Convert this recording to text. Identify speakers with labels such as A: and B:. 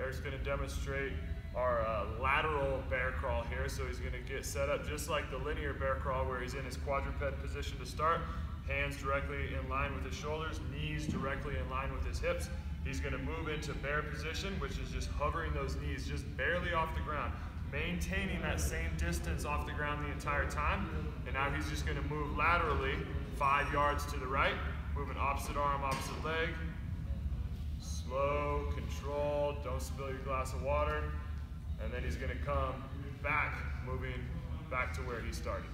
A: Eric's gonna demonstrate our uh, lateral bear crawl here. So he's gonna get set up just like the linear bear crawl where he's in his quadruped position to start. Hands directly in line with his shoulders, knees directly in line with his hips. He's gonna move into bear position, which is just hovering those knees just barely off the ground, maintaining that same distance off the ground the entire time. And now he's just gonna move laterally five yards to the right, moving opposite arm, opposite leg. Don't spill your glass of water. And then he's gonna come back, moving back to where he started.